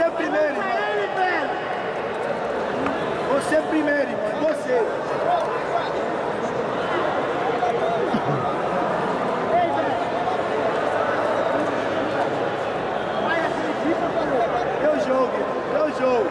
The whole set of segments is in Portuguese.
você é primeiro, Você é primeiro, irmão. Você. É é Vai, acreditar, mano? É o jogo, é jogo.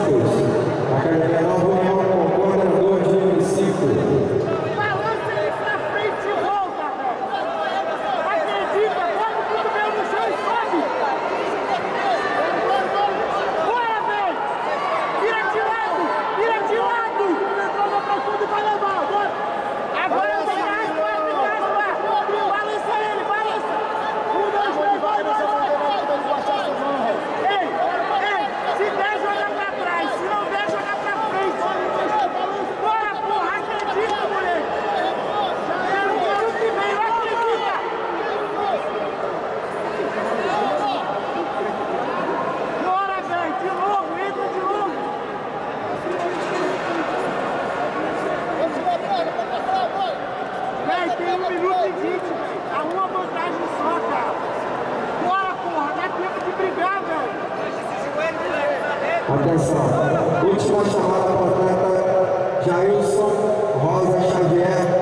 Atenção. Última chamada para o atleta Jailson Rosa Xavier.